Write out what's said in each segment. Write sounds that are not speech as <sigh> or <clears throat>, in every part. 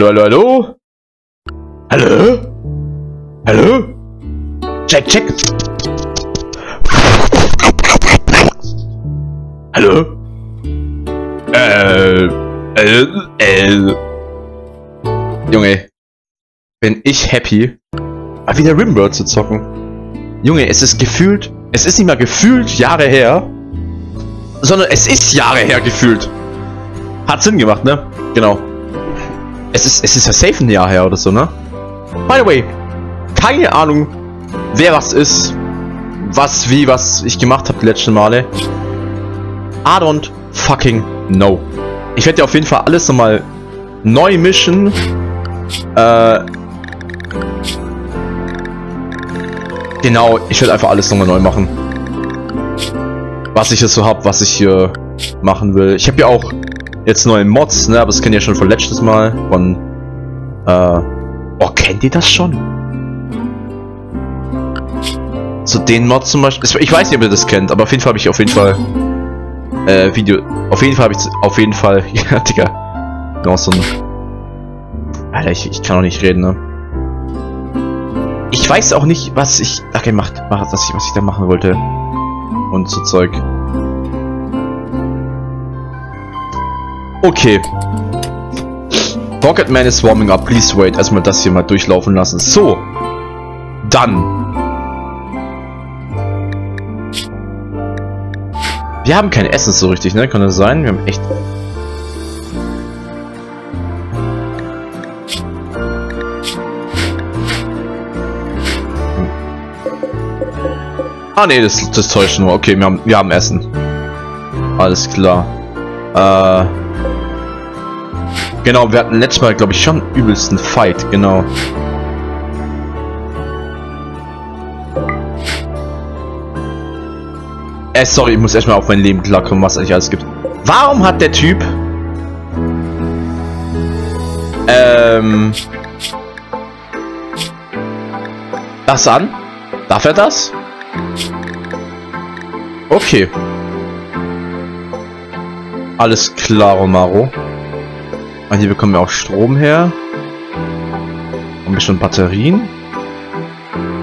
Hallo, hallo, hallo? Hallo? Hallo? Check, check. Hallo? Äh, äh, äh. Junge, bin ich happy, mal wieder Rimworld zu zocken. Junge, es ist gefühlt, es ist nicht mal gefühlt Jahre her, sondern es ist Jahre her gefühlt. Hat Sinn gemacht, ne? Genau. Es ist, es ist ja safe ein Jahr her oder so, ne? By the way, keine Ahnung, wer was ist, was, wie, was ich gemacht habe die letzten Male. I don't fucking know. Ich werde ja auf jeden Fall alles nochmal neu mischen. Äh, genau, ich werde einfach alles nochmal neu machen. Was ich jetzt so habe, was ich hier machen will. Ich habe ja auch jetzt neue Mods, ne? Aber das kennt ihr schon von letztes Mal. Von, äh, oh, kennt ihr das schon? So den Mod zum Beispiel. Ich weiß nicht, ob ihr das kennt, aber auf jeden Fall habe ich auf jeden Fall äh, Video. Auf jeden Fall habe ich auf jeden Fall. <laughs> ja, Digga. Noch so ein. Alter, ich, ich kann auch nicht reden, ne? Ich weiß auch nicht, was ich da gemacht habe, was ich, was ich da machen wollte. Und so Zeug. Okay. Pocket Man is warming up. Please wait. Erstmal das hier mal durchlaufen lassen. So. Dann. Wir haben kein Essen so richtig, ne? Kann das sein? Wir haben echt... Ah ne, das, das täuscht nur. Okay, wir haben, wir haben Essen. Alles klar. Äh... Genau, wir hatten letztes Mal, glaube ich, schon übelsten Fight, genau. Äh, sorry, ich muss erstmal auf mein Leben klarkommen, was eigentlich alles gibt. Warum hat der Typ... Ähm... Das an? Darf er das? Okay. Alles klar, Romaro. Und hier bekommen wir auch Strom her. Und bestimmt Batterien.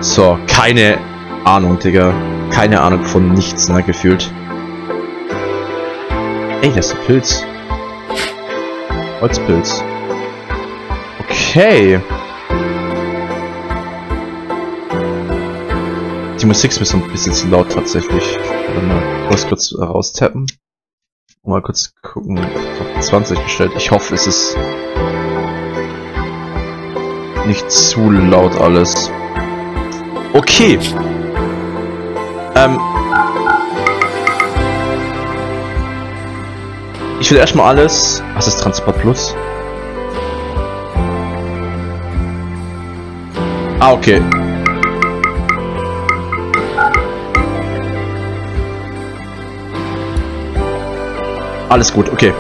So, keine Ahnung, Digga. Keine Ahnung von nichts, ne, gefühlt. Ey, das ist ein Pilz. Holzpilz. Okay. Die Musik ist ein bisschen zu laut tatsächlich. Mal kurz, kurz raustappen. Mal kurz gucken. Habe 20 gestellt. Ich hoffe, es ist nicht zu laut alles. Okay. Ähm. Ich will erstmal alles. Was ist Transport Plus? Ah, okay. Alles gut, okay.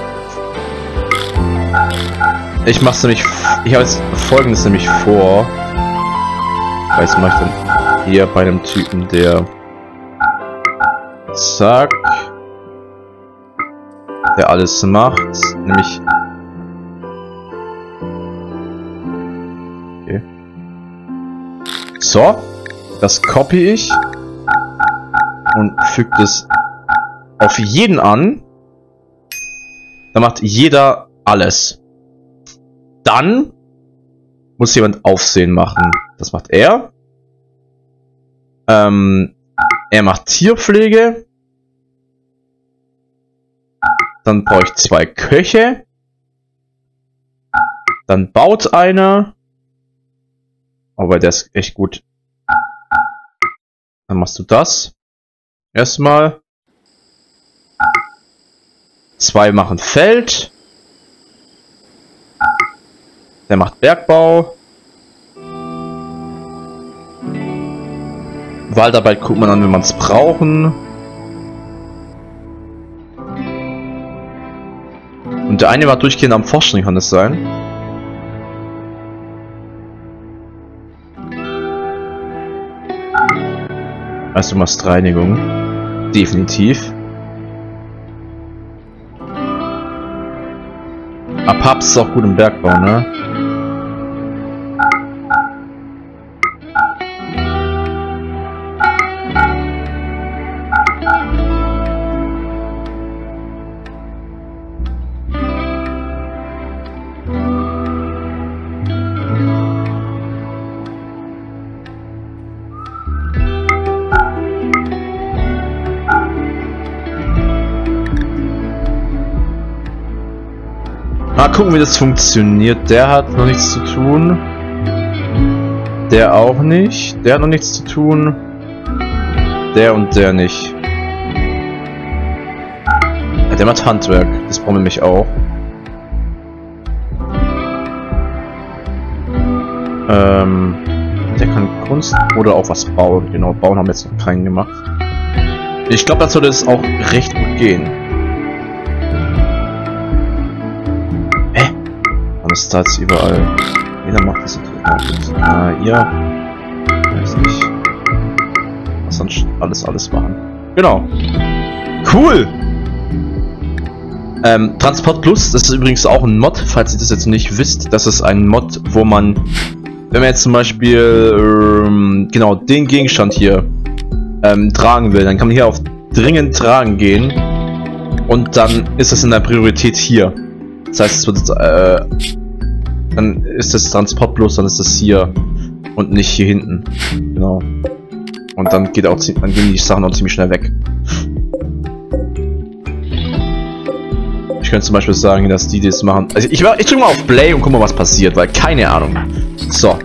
Ich mach's nämlich. Ich habe jetzt folgendes nämlich vor. Was mache ich denn hier bei einem Typen, der. Zack. Der alles macht. Nämlich. Okay. So. Das copy ich. Und füge das auf jeden an. Dann macht jeder alles. Dann muss jemand Aufsehen machen. Das macht er. Ähm, er macht Tierpflege. Dann brauche ich zwei Köche. Dann baut einer. Aber der ist echt gut. Dann machst du das. Erstmal. Zwei machen Feld. Der macht Bergbau. Waldarbeit guckt man an, wenn man es brauchen. Und der eine war durchgehend am Forschen, kann es sein? Also Reinigung. Definitiv. Paps ist auch gut im Bergbau, ne? Gucken, wie das funktioniert. Der hat noch nichts zu tun. Der auch nicht. Der hat noch nichts zu tun. Der und der nicht. Der macht Handwerk. Das brauchen wir nämlich auch. Ähm, der kann Kunst oder auch was bauen. Genau, bauen haben wir jetzt noch keinen gemacht. Ich glaube, das sollte es auch recht gut gehen. Das überall? Jeder macht das natürlich. Ah, ihr. Weiß nicht. Was sonst alles, alles machen. Genau. Cool! Ähm, Transport Plus, das ist übrigens auch ein Mod, falls ihr das jetzt nicht wisst. Das ist ein Mod, wo man wenn man jetzt zum Beispiel ähm, genau den Gegenstand hier ähm, tragen will, dann kann man hier auf dringend tragen gehen und dann ist es in der Priorität hier. Das heißt, es wird äh, dann ist das Transport bloß, dann ist das hier und nicht hier hinten. Genau. Und dann geht auch dann gehen die Sachen auch ziemlich schnell weg. Ich könnte zum Beispiel sagen, dass die das machen. Also ich, ich drücke mal auf Play und guck mal, was passiert, weil keine Ahnung. So.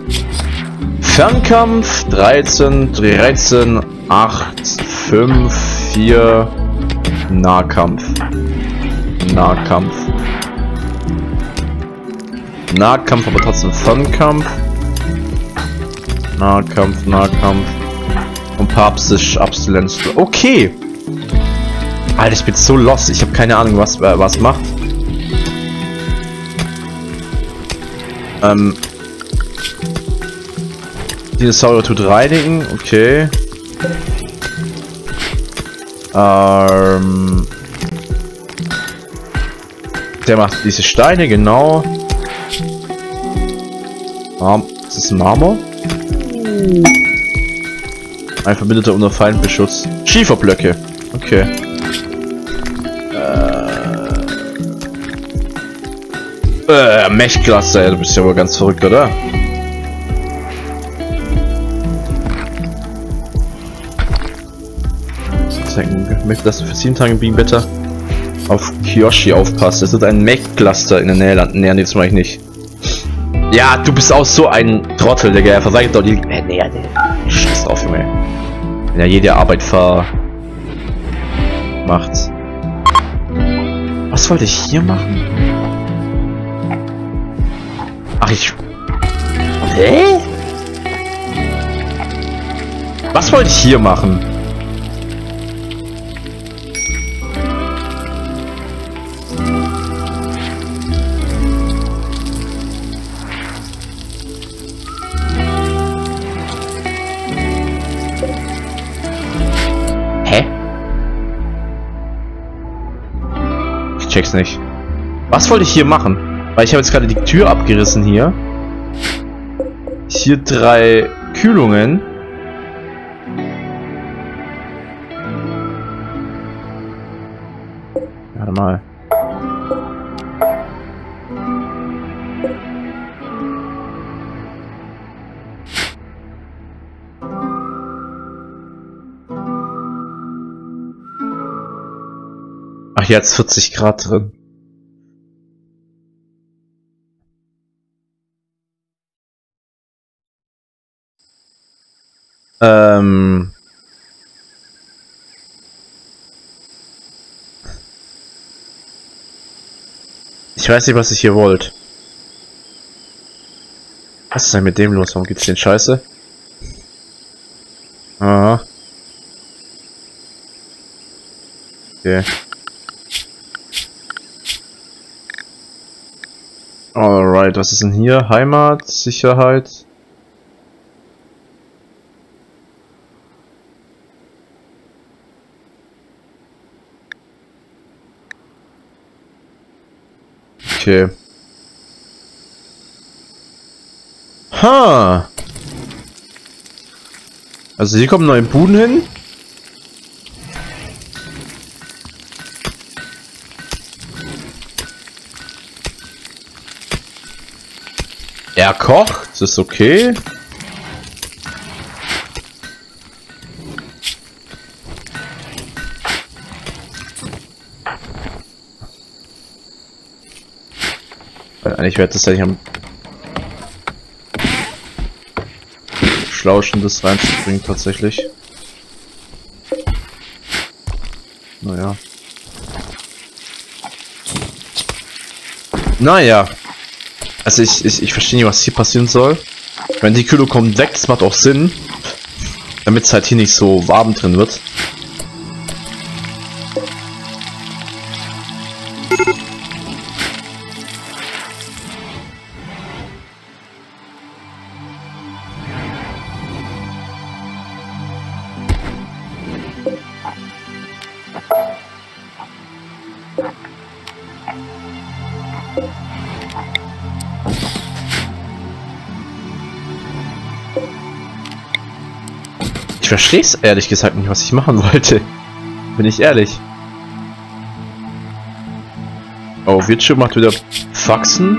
Fernkampf 13, 13, 8, 5, 4, Nahkampf. Nahkampf. Nahkampf, aber trotzdem Fernkampf. Nahkampf, Nahkampf. Und Papstisch, Abstinenz. Okay. Alter, ich bin so lost. Ich habe keine Ahnung, was äh, was macht. Ähm, Dinosaurier tut reinigen, okay. Ähm, der macht diese Steine, genau. Marm ist das Marmor? Ein Verbündeter unter Feindbeschutz. Schieferblöcke. Okay. Äh, Mech-Cluster, du bist ja wohl ganz verrückt, oder? Ich möchte, dass du für sieben Tage Beam bitte auf Kyoshi aufpasst. Es wird ein Mech-Cluster in der Nähe landen. Nee, das mache ich nicht. Ja, du bist auch so ein Trottel, Digga. Er versagt doch die... Äh, nee, nee. Scheiß drauf, Junge. Wenn er jede Arbeit ver... macht. Was wollte ich hier machen? Ach, ich... Hä? Was wollte ich hier machen? Check's nicht. Was wollte ich hier machen? Weil ich habe jetzt gerade die Tür abgerissen hier. Hier drei Kühlungen. Warte mal. Ach, jetzt 40 Grad drin. Ähm. Ich weiß nicht, was ich hier wollt. Was ist denn mit dem los? Warum gibt's den Scheiße? Aha. Okay. Alright, was ist denn hier? Heimat, Sicherheit. Okay. Ha! Also hier kommen neue Buden hin. Er kocht, ist okay? Eigentlich wäre das eigentlich am schlauschen, das reinzubringen tatsächlich. Naja. Naja. Also ich, ich, ich verstehe nicht, was hier passieren soll. Wenn die Kühlung kommt weg, das macht auch Sinn. Damit es halt hier nicht so warm drin wird. Verstehe es ehrlich gesagt nicht, was ich machen wollte. Bin ich ehrlich. Oh, Virtue macht wieder Faxen.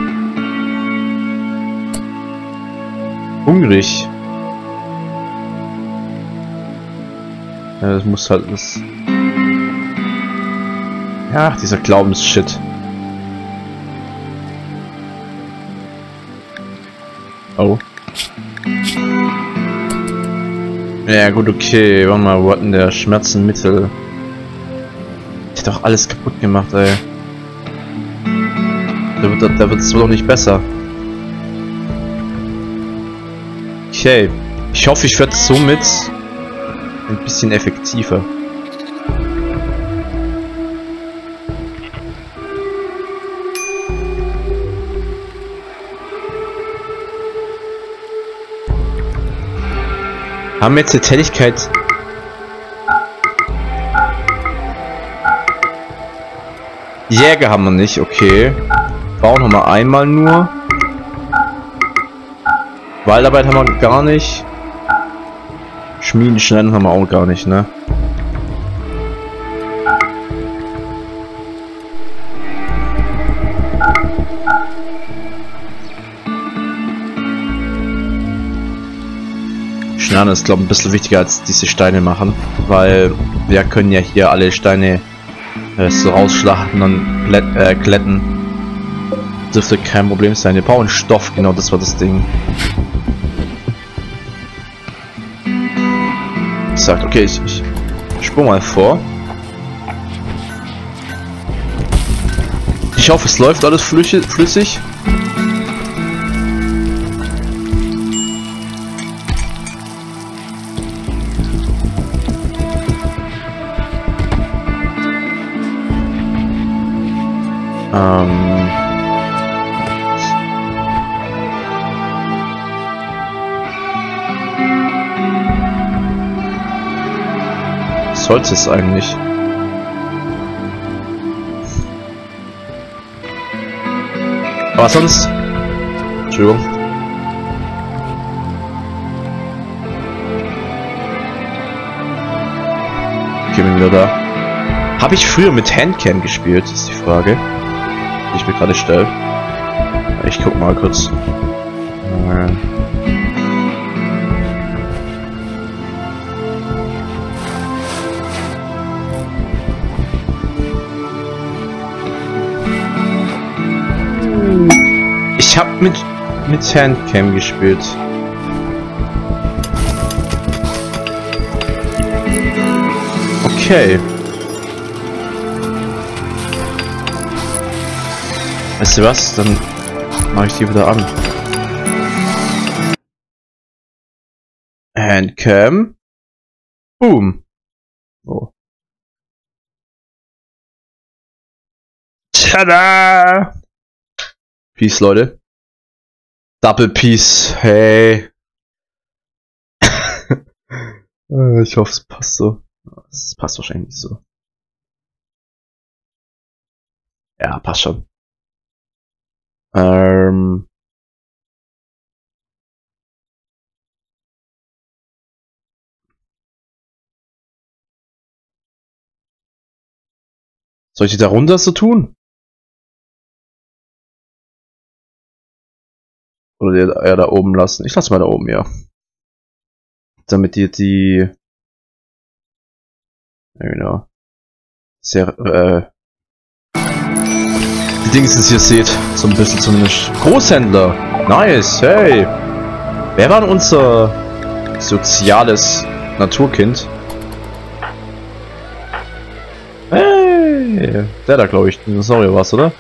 Hungrig. Ja, das muss halt das... Ja, dieser Glaubensshit. Oh. Ja gut, okay. Warte mal, wo hat denn der Schmerzenmittel? Ich hat doch alles kaputt gemacht, ey. Da wird, da wird es doch nicht besser. Okay. Ich hoffe, ich werde somit ein bisschen effektiver. Haben wir jetzt eine Tätigkeit... Jäger haben wir nicht, okay. Bauen haben wir einmal nur. Waldarbeit haben wir gar nicht. Schmieden, schneiden haben wir auch gar nicht, ne? Schneiden ist, glaube ich, ein bisschen wichtiger als diese Steine machen, weil wir können ja hier alle Steine äh, so rausschlachten und glätt, äh, glätten. Dürfte kein Problem sein. Wir brauchen Stoff, genau das war das Ding. Sagt, okay, ich, ich spur mal vor. Ich hoffe, es läuft alles flüssig. Ähm sollte es eigentlich. Aber sonst... Entschuldigung. Okay, bin wieder da. Habe ich früher mit Handcam gespielt, ist die Frage die ich mir gerade stelle. Ich guck mal kurz. Ich habe mit mit Handcam gespielt. Okay. Weißt du was? Dann mache ich die wieder an. Handcam. Boom. Oh. Tada! Peace, Leute. Double Peace. Hey. <laughs> Ich hoffe, es passt so. Es passt wahrscheinlich nicht so. Ja, passt schon. Ähm, soll ich die da runter so tun? Oder die eher da oben lassen? Ich lasse mal da oben, ja. Damit die, die, ja genau, sehr, äh, Dingsens hier seht. So ein bisschen zumindest. Großhändler. Nice, hey. Wer war denn unser soziales Naturkind? Hey, der da glaube ich, Dinosaurier war's, oder?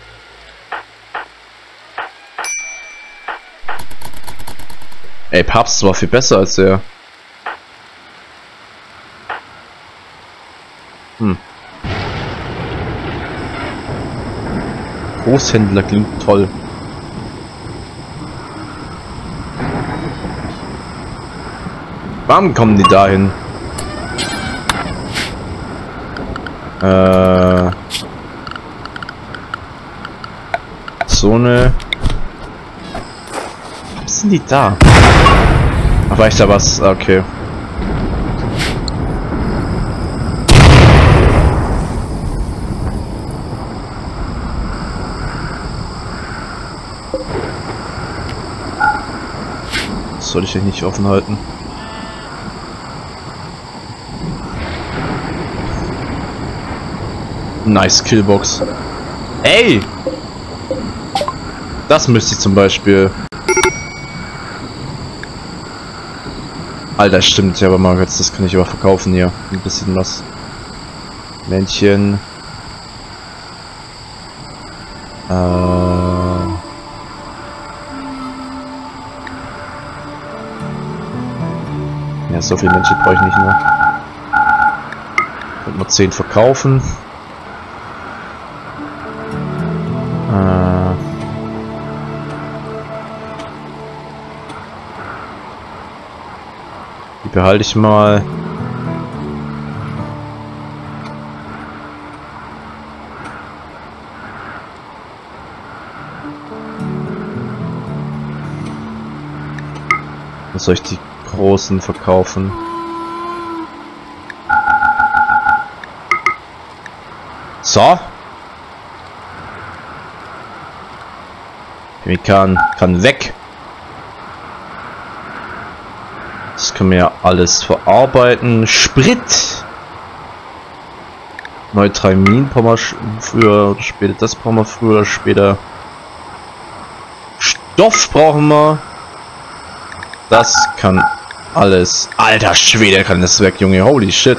Ey, Papst war viel besser als der. Hm. Großhändler klingt toll. Warum kommen die dahin? Äh. So eine. Was sind die da? Ach, weiß da was? Okay. Soll ich nicht offen halten. Nice Killbox. Ey! Das müsste ich zum Beispiel. Alter, stimmt ja, aber mal jetzt, das kann ich aber verkaufen hier. Ein bisschen was. Männchen. Äh. So viel Männchen brauche ich nicht mehr. Könnte man 10 verkaufen. behalte ich mal. Was soll ich die großen verkaufen? So. Chemikan kann weg. können wir ja alles verarbeiten. Sprit! Neutramin brauchen wir früher oder später. Das brauchen wir früher oder später. Stoff brauchen wir. Das kann alles. Alter Schwede, kann das weg, Junge. Holy shit.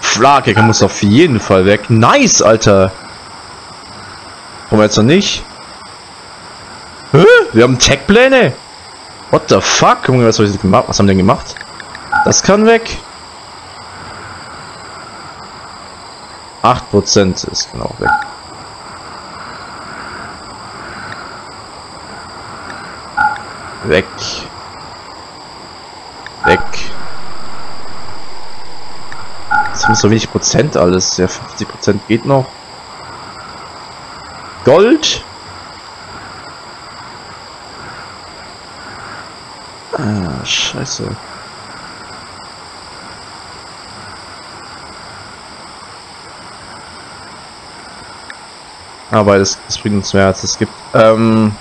Flake kann muss auf jeden Fall weg. Nice, Alter. Wir jetzt noch nicht? Hä? Wir haben Tech-Pläne. What the fuck? Junge, was, was haben die denn gemacht? Das kann weg. 8% ist genau weg. Weg. Weg. Das sind so wenig Prozent alles. Ja, 50% geht noch. Gold. Ah, scheiße. Aber das, das bringt uns mehr als es gibt. Ähm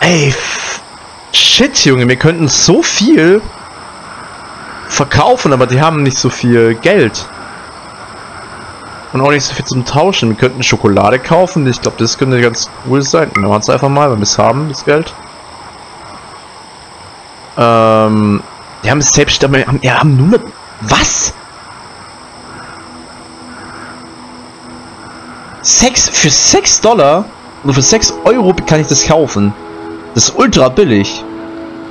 Ey, shit, Junge, wir könnten so viel verkaufen, aber die haben nicht so viel Geld. Und auch nicht so viel zum Tauschen. Wir könnten Schokolade kaufen. Ich glaube, das könnte ganz cool sein. Wir machen es einfach mal, wenn wir es haben, das Geld. Ähm, die haben es selbst, wir haben, ja, haben nur Was? Sechs, für 6 Dollar oder für 6 Euro kann ich das kaufen. Das ist ultra billig.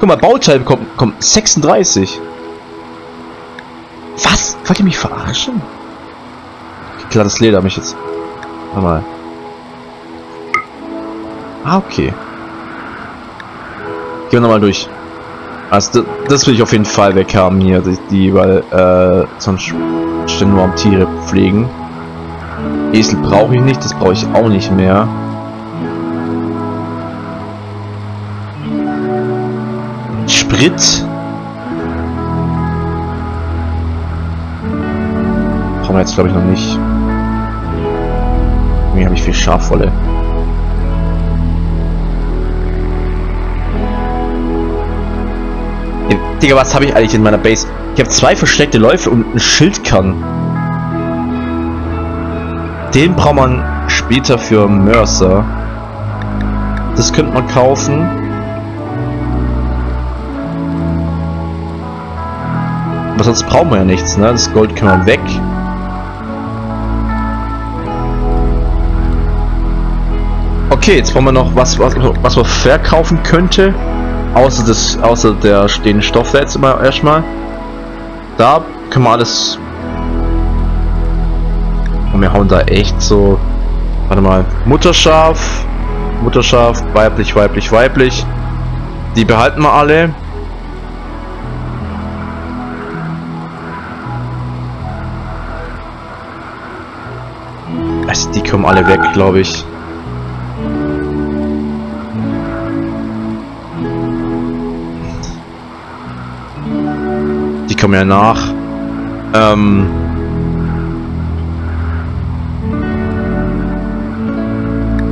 Guck mal, Bauteil bekommt, kommt 36. Was? Wollt ihr mich verarschen? Glattes Leder mich jetzt. Mal. Ah, okay. Gehen wir nochmal durch. Also das will ich auf jeden Fall weg haben hier, die, die weil äh, sonst stehen nur am Tiere pflegen. Esel brauche ich nicht, das brauche ich auch nicht mehr. Sprit. Brauchen wir jetzt glaube ich noch nicht. Irgendwie habe ich viel Schafwolle. Digga, was habe ich eigentlich in meiner Base? Ich habe zwei versteckte Läufe und ein Schildkern. Den braucht man später für Mercer. Das könnte man kaufen. Aber sonst brauchen wir ja nichts, ne? Das Gold können wir weg. Okay, jetzt brauchen wir noch was, was, was man verkaufen könnte. Außer das, außer der den Stoff da jetzt immer erstmal. Da können wir alles. Und wir hauen da echt so. Warte mal. Mutterschaf. Mutterschaf, weiblich, weiblich, weiblich. Die behalten wir alle. Die kommen alle weg, glaube ich. Die kommen ja nach. Ähm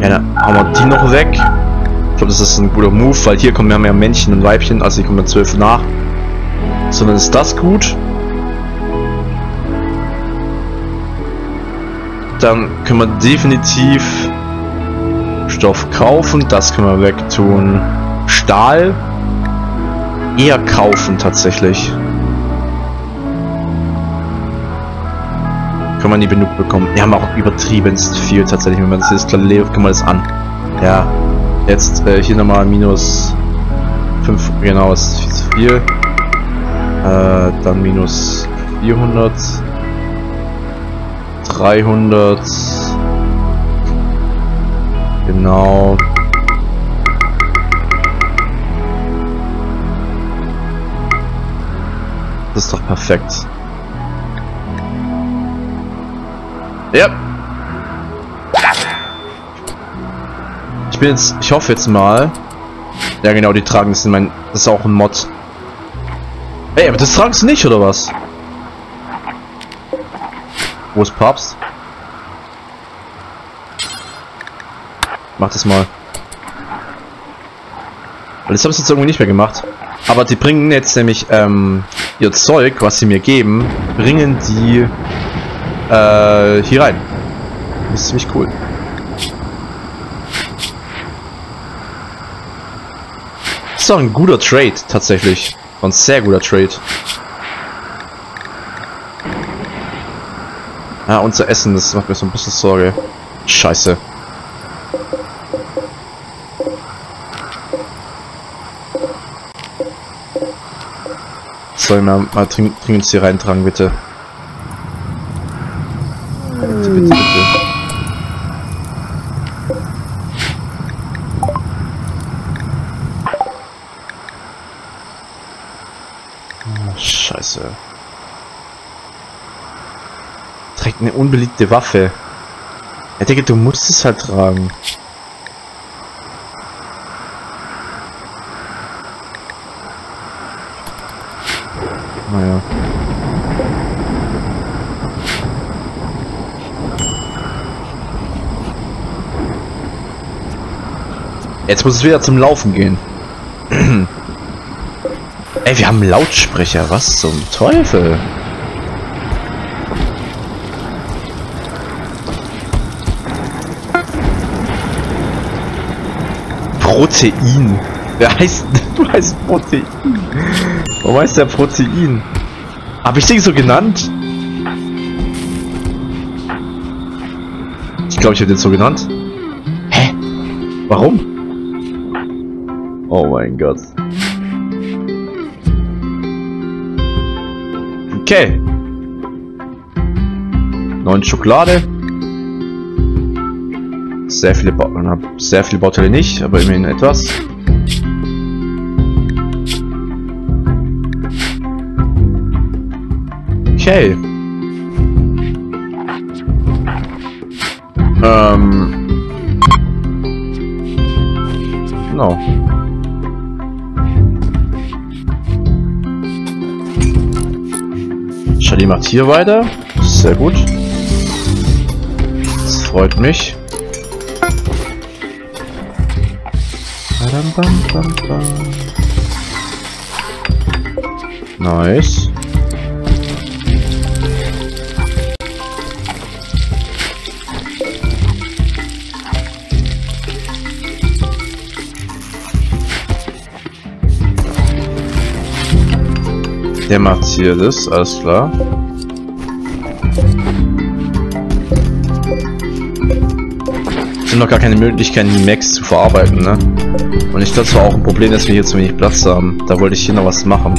ja, dann haben wir die noch weg. Ich glaube, das ist ein guter Move, weil hier kommen ja mehr Männchen und Weibchen, also die kommen ja zwölf nach. Sondern ist das gut. Dann können wir definitiv Stoff kaufen. Das können wir wegtun. Stahl eher kaufen tatsächlich. Kann man nie genug bekommen. Wir haben auch übertriebenst viel tatsächlich. Wenn man das jetzt klar lebt, kann man das an. Ja. Jetzt äh, hier nochmal minus 5. Genau, ist viel zu viel. Äh, dann minus 400. 300. Genau. Das ist doch perfekt. Ja. Ich bin jetzt, ich hoffe jetzt mal. Ja genau, die tragen das in mein, das ist auch ein Mod. Ey, aber das tragen sie nicht, oder was? Wo ist Papst? Mach das mal. Weil das habe ich jetzt irgendwie nicht mehr gemacht. Aber die bringen jetzt nämlich ähm, ihr Zeug, was sie mir geben, bringen die äh, hier rein. Das ist ziemlich cool. Das ist doch ein guter Trade, tatsächlich. Ein sehr guter Trade. Ja, unser Essen, das macht mir so ein bisschen Sorge. Scheiße. Soll mal, mal dringend hier reintragen. Bitte, bitte, bitte. Oh, scheiße. Trägt eine unbeliebte Waffe. Ja, Digga, du musst es halt tragen. Naja. Jetzt muss es wieder zum Laufen gehen. <clears throat> Ey, wir haben Lautsprecher. Was zum Teufel? Protein. Wer heißt... <laughs> Du heißt Protein. Warum heißt der Protein? Habe ich den so genannt? Ich glaube, ich habe den so genannt. Hä? Warum? Oh mein Gott. Okay. Neun Schokolade. Sehr viele ba sehr viele Bauteile nicht, aber immerhin etwas. Okay. Ähm. Genau. Charlie macht hier weiter. Sehr gut. Das freut mich. Badam, bam, bam, bam. Nice. Der macht hier das, alles klar. Sind noch gar keine Möglichkeiten, die Max zu verarbeiten, ne? Und ich glaube, es war auch ein Problem, dass wir hier zu wenig Platz haben. Da wollte ich hier noch was machen.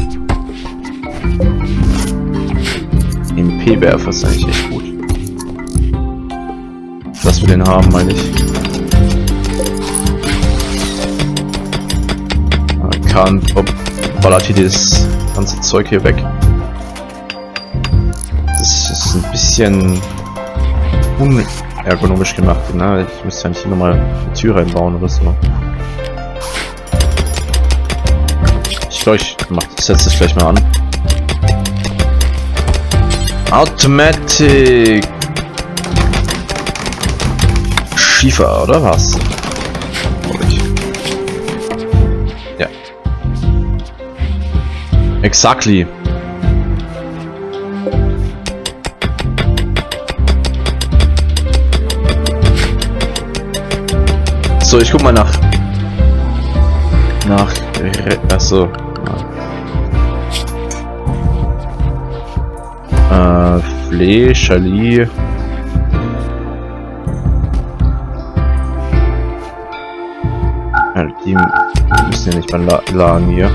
MP-Werfer ist eigentlich echt gut. Dass wir den haben, meine ich. Kann, ballert hier das ganze Zeug hier weg. Das ist ein bisschen unergonomisch gemacht, ne? Ich müsste eigentlich hier nochmal eine Tür reinbauen oder so. Ich glaube, ich setze das gleich mal an. Automatic Schiefer, oder was? Ja. Exactly. So, ich guck mal nach. Nach. Achso. Äh, Flee, Charlie. Ja, die müssen ja nicht mal la lagen hier.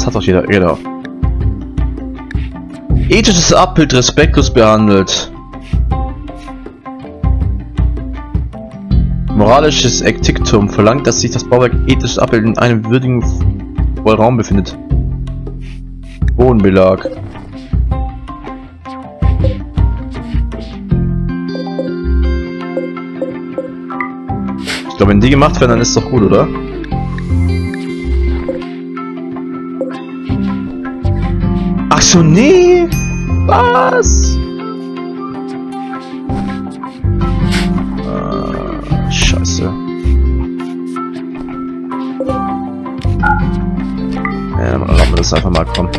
Sonst hat doch jeder, jeder. Ethisches Abbild respektlos behandelt. Moralisches Etikturm verlangt, dass sich das Bauwerk ethisches Abbild in einem würdigen Raum befindet. Bodenbelag. Ich glaube, wenn die gemacht werden, dann ist doch gut, oder? Ach so, nee! Was? Scheiße. Ja, dann lassen wir das einfach mal kommen.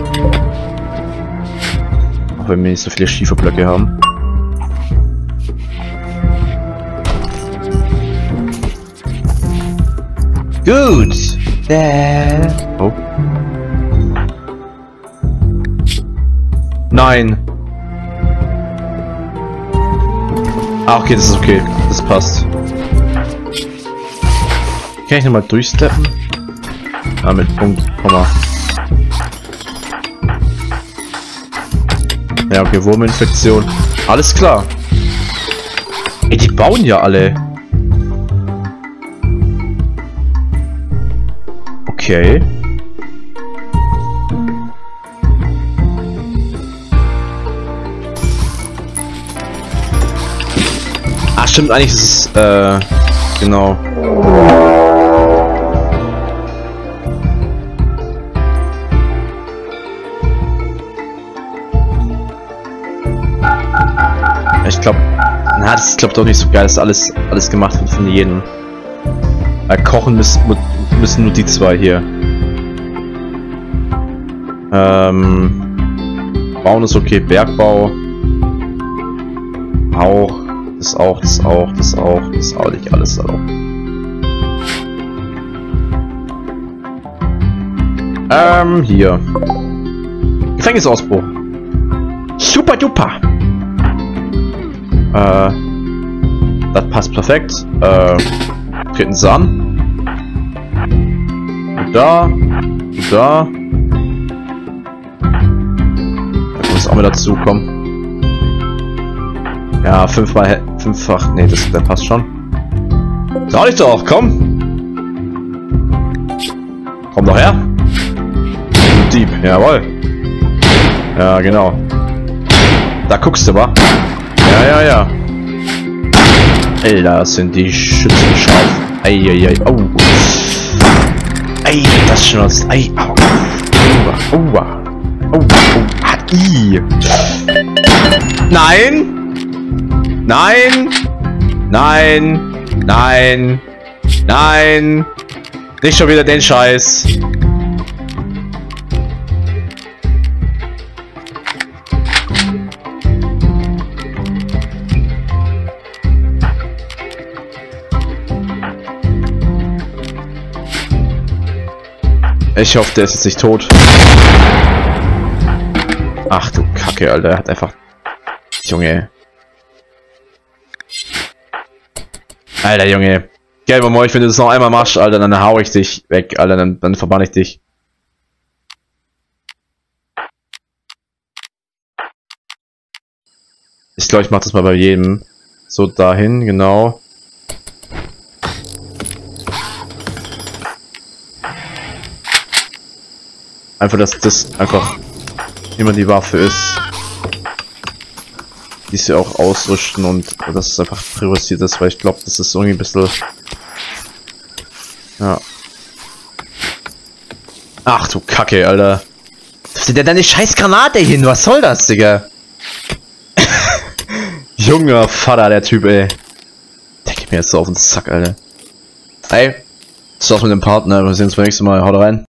Auch wenn wir nicht so viele Schieferblöcke haben. Gut. Äh. Oh. Nein. Ah, okay, das ist okay. Das passt. Kann ich nochmal durchsteppen? Ah, mit Punkt, Komma. Ja, okay, Wurminfektion. Alles klar. Ey, die bauen ja alle. Okay. Stimmt, eigentlich ist es, äh, genau. Ich glaube, na, das ist glaube doch nicht so geil, dass alles alles gemacht wird von jedem. Weil kochen müssen, müssen nur die zwei hier. Ähm, bauen ist okay, Bergbau auch, das auch, das auch, das auch, das auch nicht alles erlaubt. Ähm, hier. Gefängnisausbruch. Super duper. Äh, das passt perfekt. Äh, treten sie an. Da. Da. Da muss auch mit dazu kommen. Ja, fünfmal, fünffach, nee, das, der passt schon. Sag ich doch, komm! Komm doch her! Dieb, jawohl! Ja, genau. Da guckst du, wa? Ja, ja, ja. Ey, da sind die Schützen scharf. Eieiei, oh. Ey, das schnurzt. Ey, au. Aua, aua. Ah, i. Nein! Nein! Nein! Nein! Nein! Nicht schon wieder den Scheiß! Ich hoffe, der ist jetzt nicht tot. Ach du Kacke, Alter. Er hat einfach... Junge. Alter, Junge. Gelber Molch, wenn du das noch einmal machst, Alter, dann hau ich dich weg, Alter. Dann, dann verbann ich dich. Ich glaube, ich mach das mal bei jedem. So, dahin, genau. Einfach, dass das einfach immer die Waffe ist. Die sie auch ausrüsten und dass es einfach priorisiert ist, weil ich glaube, das ist irgendwie ein bisschen... Ja. Ach du Kacke, Alter. Was ist denn deine scheiß Granate hin? Was soll das, Digga? <laughs> Junger Vater, der Typ, ey. Der geht mir jetzt so auf den Sack, Alter. Ey, das war's mit dem Partner. Wir sehen uns beim nächsten Mal. Haut rein.